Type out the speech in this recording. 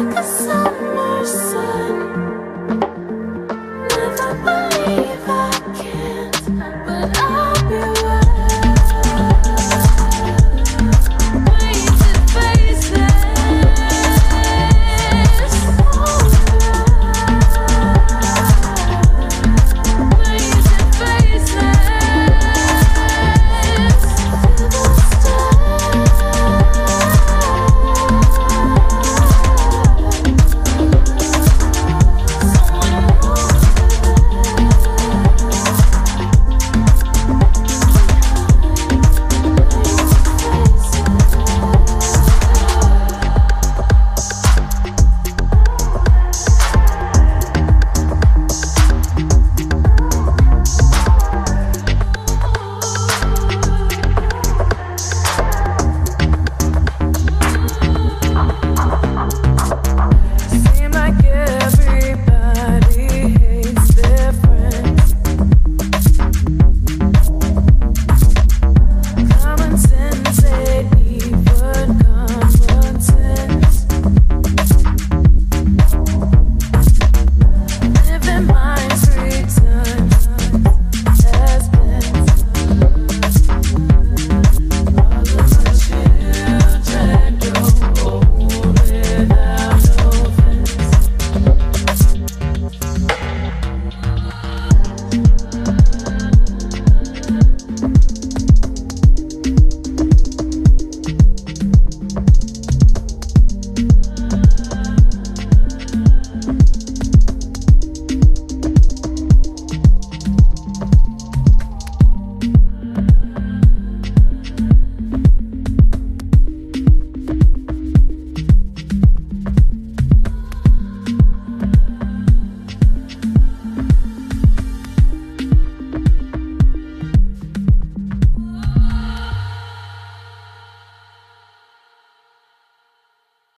like a sun.